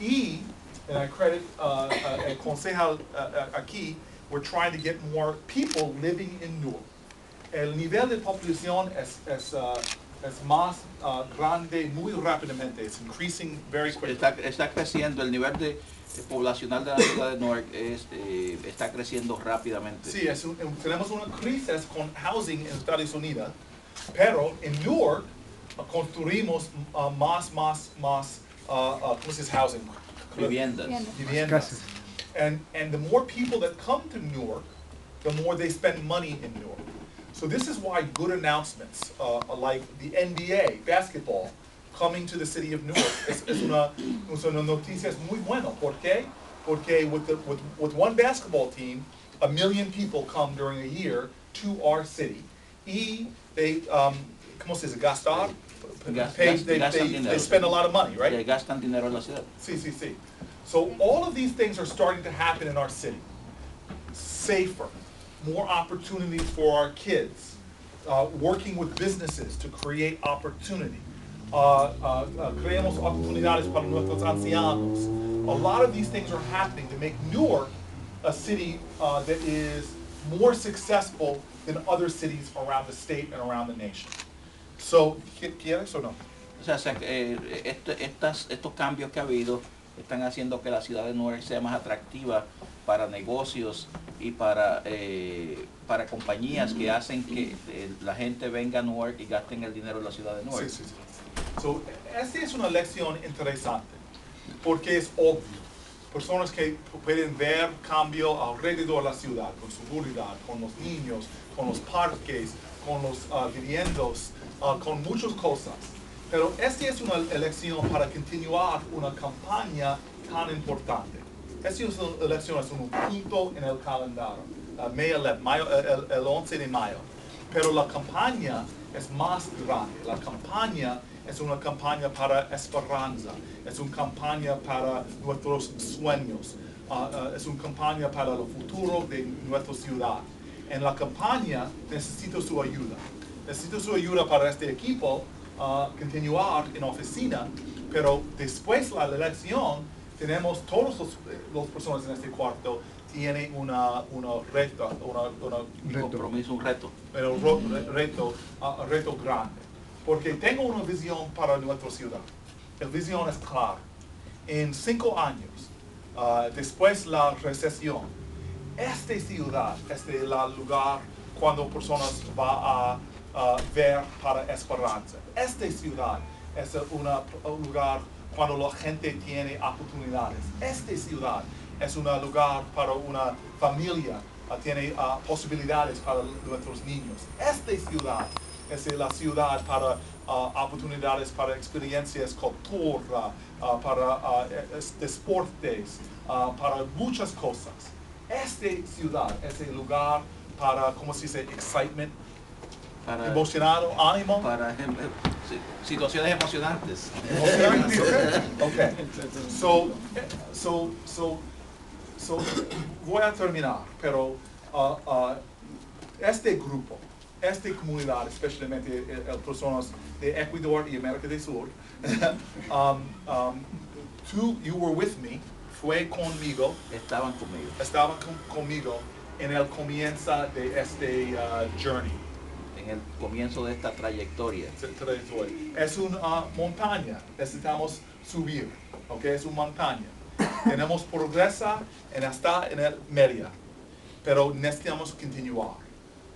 Y, and I credit uh, uh, el concejal uh, uh, aquí, we're trying to get more people living in Newark. El nivel de población es, es, uh, es más uh, grande muy rápidamente. It's increasing very quickly. Está, está creciendo, el nivel de, de poblacional de la ciudad de Newark es, eh, está creciendo rápidamente. Sí, es un- tenemos una crisis con housing en Estados Unidos, pero en Newark uh, construimos uh, más, más, más, uh, uh, ¿cómo se dice housing? Viviendas. Viviendas. And, and the more people that come to Newark, the more they spend money in Newark. So this is why good announcements, uh, like the NBA, basketball, coming to the city of Newark, es, es una, es una noticia muy bueno. ¿Por qué? Porque with, the, with, with one basketball team, a million people come during a year to our city. Y they, um, ¿cómo se dice? Gastar? Gas- Pay- gas- they, they, they spend a lot of money, right? Que gastan dinero en la ciudad. See, see, see. So all of these things are starting to happen in our city. Safer, more opportunities for our kids, uh, working with businesses to create opportunity. Uh, uh, uh, creamos oportunidades para nuestros ancianos. A lot of these things are happening to make Newark a city uh, that is more successful than other cities around the state and around the nation. So, ¿qui- ¿quieres o no? O sea, se- eh, este- estas, estos cambios que ha habido están haciendo que la ciudad de Newark sea más atractiva para negocios y para, eh, para compañías que hacen que eh, la gente venga a Newark y gasten el dinero en la ciudad de Newark. Sí, sí, sí. So, esta es una lección interesante, porque es obvio. Personas que pueden ver cambio alrededor de la ciudad, con seguridad, con los niños, con los parques, con los ah, viviendas, ah, con muchas cosas. Pero esta es una elección para continuar una campaña tan importante. Esta es una elección, es un punto en el calendario, May 11, mayo- el, el 11 de mayo. Pero la campaña es más grande. La campaña es una campaña para esperanza, es una campaña para nuestros sueños, ah, ah, es una campaña para el futuro de nuestra ciudad. En la campaña necesito su ayuda. Necesito su ayuda para este equipo ah, continuar en oficina, pero después de la elección tenemos todos los, los personas en este cuarto tienen una, una reto, una, Reto. Compromiso, un reto. pero ro- re- reto, ah, reto grande. Porque tengo una visión para nuestra ciudad. La visión es clara. En cinco años, ah, después de la recesión, esta ciudad es el lugar cuando personas van a, a ver para esperanza. Esta ciudad es un lugar cuando la gente tiene oportunidades. Esta ciudad es un lugar para una familia, ah, tiene ah, posibilidades para nuestros niños. Esta ciudad es la ciudad para oportunidades para experiencias, cultura, para es- deportes, para muchas cosas. Esta ciudad es el lugar para, ¿cómo se dice? Excitement, Para, emocionado, ánimo. para em- em- si- situaciones emocionantes. Okay, okay. So, so, so, so, voy a terminar, pero uh, uh, este grupo, esta comunidad, especialmente eh, eh, personas de Ecuador y América del Sur, um, um, tú, you were with me, fue conmigo, Estaban conmigo. estaba con- conmigo en el comienzo de este uh, journey. En el comienzo de esta trayectoria. Es una montaña, necesitamos subir, ¿ok? Es una montaña. Tenemos progresa en hasta en el media, pero necesitamos continuar.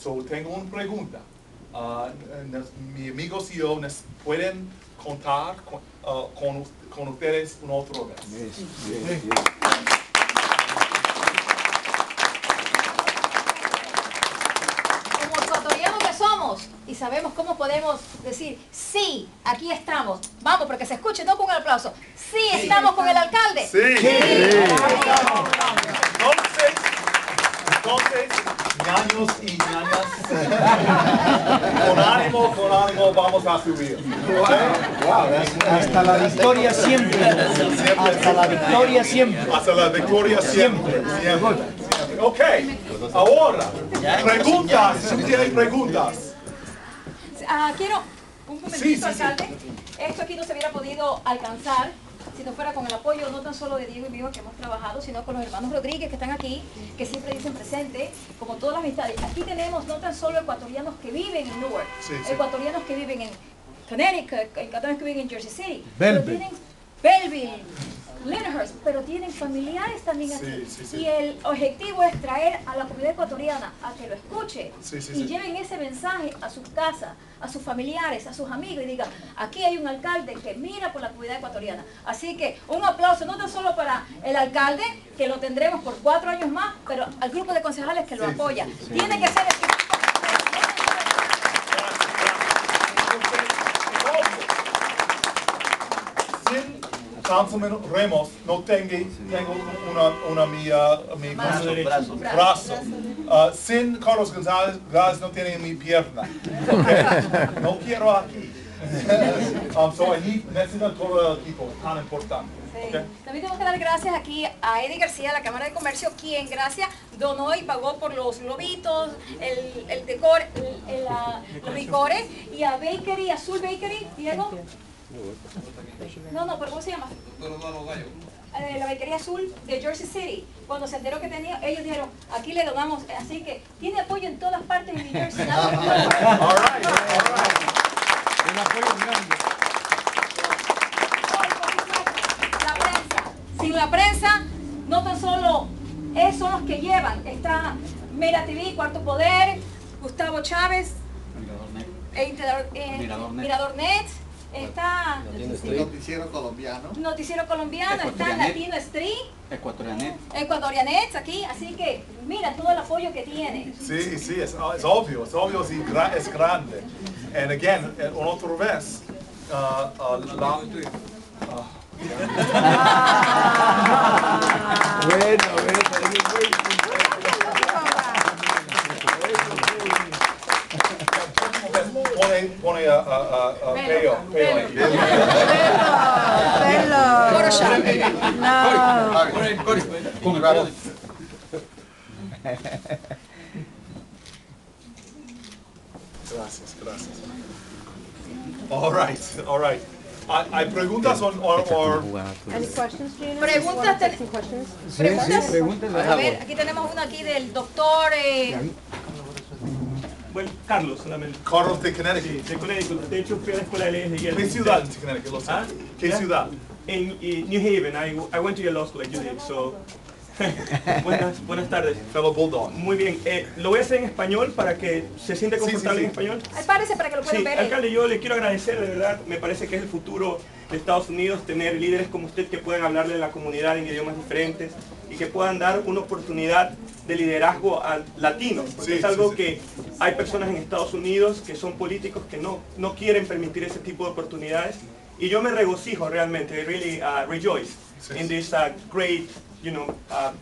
So, tengo una pregunta. Ah, nos- mis amigos y yo nos pueden contar con, ah, con, con ustedes una otra vez ecuatorianos y sabemos cómo podemos decir, sí, aquí estamos. Vamos, porque se escuche, no con el aplauso. Sí, estamos con el alcalde. Sí. Entonces, entonces, ñaños y ñañas, con ánimo, con ánimo vamos a subir. Hasta la victoria siempre. Hasta la victoria siempre. Hasta la victoria siempre. Siempre. siempre. Ok, ahora, preguntas, si tienen preguntas. Ah, quiero un momentito, Sí, sí, sí. alcalde. Esto aquí no se hubiera podido alcanzar si no fuera con el apoyo no tan solo de Diego y mío que hemos trabajado, sino con los hermanos Rodríguez que están aquí, que siempre dicen presente, como todas las amistades. Aquí tenemos no tan solo ecuatorianos que viven en Newark, ecuatorianos que viven en Connecticut, ecuatorianos que viven en Jersey City, pero Lyndhurst, pero tienen familiares también Sí, aquí. sí, sí. Y el objetivo es traer a la comunidad ecuatoriana a que lo escuche y lleven ese mensaje a sus casas, a sus familiares, a sus amigos y digan, aquí hay un alcalde que mira por la comunidad ecuatoriana. Así que un aplauso no tan solo para el alcalde, que lo tendremos por cuatro años más, pero al grupo de concejales que lo apoya. Tiene que ser Councilman Ramos no tengo, tengo una, una mía, mi Brazo, brazo. brazo. Ah, sin Carlos González, González no tiene mi pierna. Ok, No quiero aquí. um, so need, necesito todo el equipo, tan importante. Sí. ok. También tenemos que dar gracias aquí a Eddie García, la Cámara de Comercio, quien gracias donó y pagó por los globitos, el, el decor, el- el, los licores, y a Bakery, Azul Bakery, Diego. No, no, pero ¿cómo se llama? Eh, la Bakería Azul de Jersey City. Cuando se enteró que tenía, ellos dijeron, aquí le donamos, así que tiene apoyo en todas partes de New Jersey. All right, all right. Un apoyo grande. La prensa. Sin la prensa, no tan solo es, son los que llevan. Está Mera TV, Cuarto Poder, Gustavo Chávez, e eh, Mirador Net. Mirador Net, está Noticiero colombiano. Noticiero Colombiano, está. Latino Street, Ecuatorianet. Ecuatorianet aquí, así que mira todo el apoyo que tiene. Sí, sí, es, es obvio, es obvio, sí, gra- es grande. And again, eh, una otra vez, ah, ah, la, ah, Bueno, bueno. Pone, pone a, a, a, ahí. Photoshop. Con el pelo. Gracias, gracias. All right, all right. Hay hay preguntas o, Gina? Preguntas, Wanna take ten- some questions? ¿Preguntas? A ver, aquí tenemos una aquí del doctor. eh, Bueno, Carlos solamente. Carlos de Sí, Connecticut. de Connecticut. De hecho, fui a la escuela de leyes de Yale. ¿Qué ciudad en Connecticut? Lo sé. ¿Ah? ¿Qué ¿Ya? ciudad? En eh, New Haven. I, I went to Yale Law School like you did, so... buenas, buenas tardes. Fellow Bulldog. Muy bien. Eh, lo voy a hacer en español para que se siente Sí, confortable sí, en sí. español. Ay, párese para que lo puedan Sí, ver. alcalde, yo le quiero agradecer, de verdad, me parece que es el futuro de Estados Unidos tener líderes como usted que puedan hablarle a la comunidad en idiomas diferentes y que puedan dar una oportunidad de liderazgo a latinos, porque Sí, es algo sí, sí. que hay personas en Estados Unidos que son políticos que no, no quieren permitir ese tipo de oportunidades y yo me regocijo realmente, I really uh, rejoice in this uh, great, you know, uh,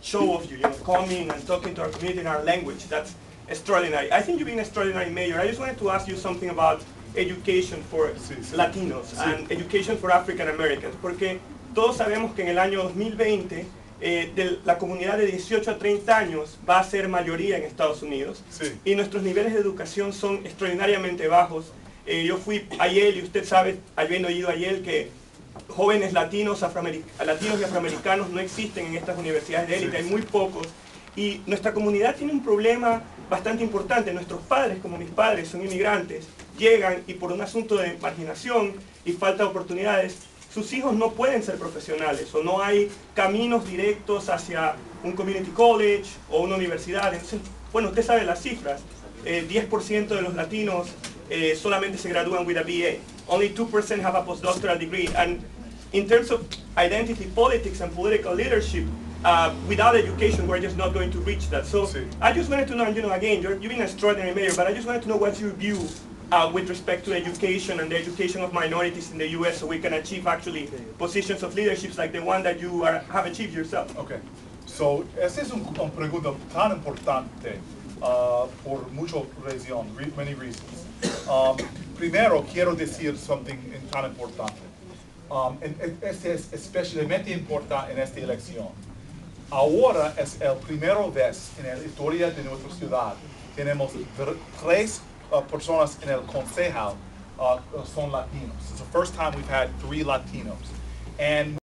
show of you, you know, coming and talking to our community in our language. That's extraordinary. I think you've been an extraordinary mayor. I just wanted to ask you something about education for. Latinos and education for African Americans, porque todos sabemos que en el año 2020 eh, de la comunidad de 18 a 30 años va a ser mayoría en Estados Unidos Sí. y nuestros niveles de educación son extraordinariamente bajos. Eh, yo fui a Yale y usted sabe, habiendo ido a Yale, que jóvenes latinos, latinos y afroamericanos no existen en estas universidades de élite, hay muy pocos. Y nuestra comunidad tiene un problema bastante importante. Nuestros padres, como mis padres, son inmigrantes, llegan y por un asunto de marginación y falta de oportunidades, sus hijos no pueden ser profesionales o no hay caminos directos hacia un community college o una universidad. Entonces, bueno, usted sabe las cifras. Eh, 10% de los latinos eh, solamente se gradúan with a BA. Only 2% have a postdoctoral degree. And in terms of identity politics and political leadership, uh, without education, we're just not going to reach that. So Sí. I just wanted to know, you know, again, you're, you've been an extraordinary mayor, but I just wanted to know what's your view uh, with respect to education and the education of minorities in the U.S. so we can achieve actually positions of leaderships like the one that you are, have achieved yourself. Okay. So, esta es un- una pregunta tan importante uh, por muchas razones, re- many reasons. Um, primero, quiero decir something in- tan importante. Um, este es especialmente importante en esta elección. Ahora es el primero vez en la historia de nuestra ciudad tenemos tres uh, personas en el consejo uh, son latinos. It's the first time we've had three Latinos. and